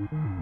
Oh!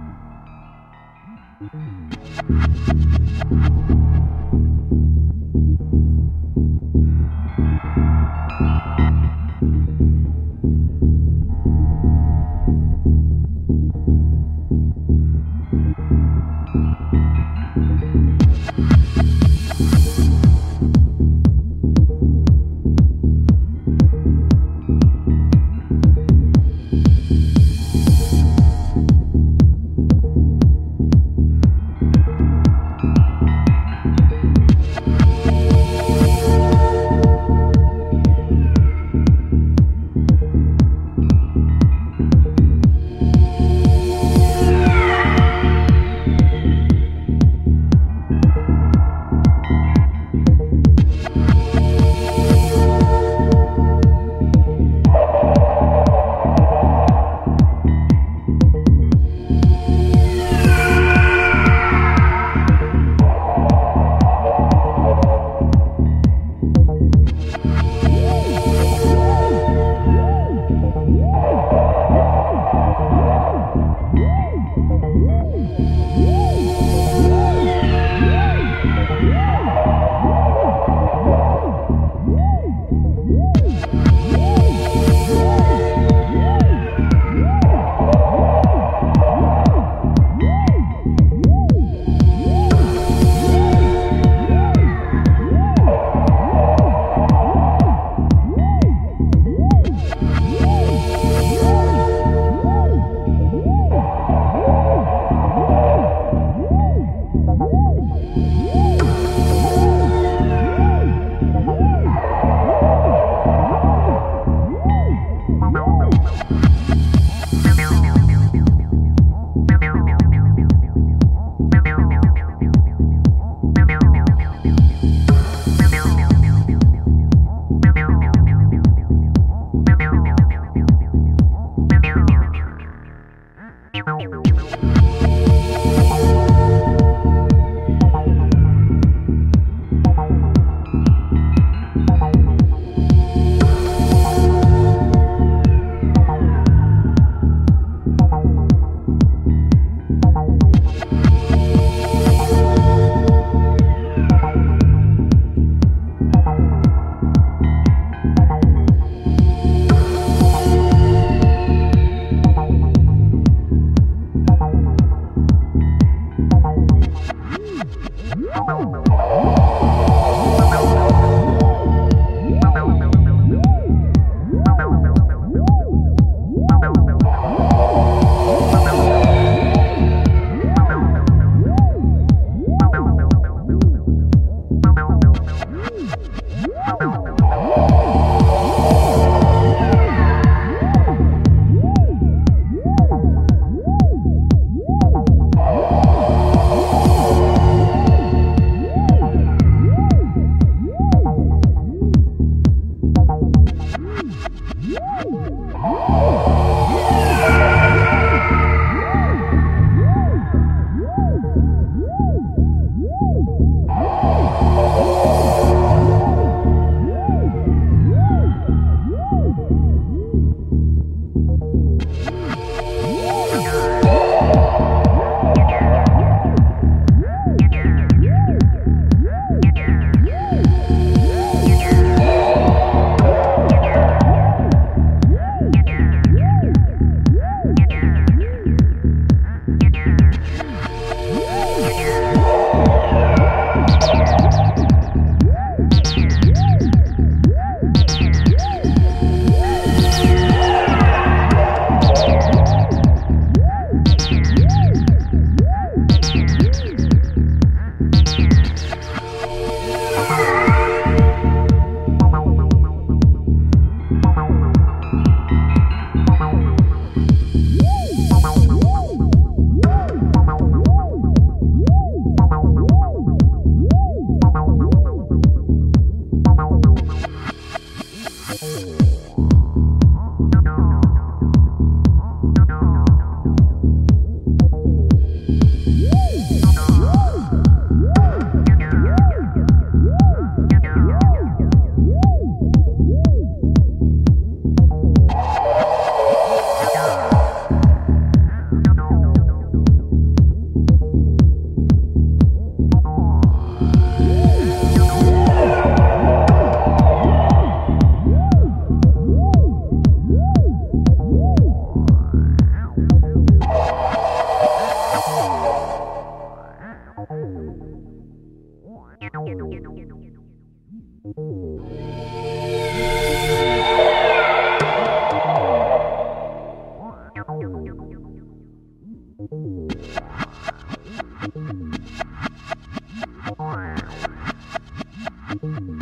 Mm-hmm.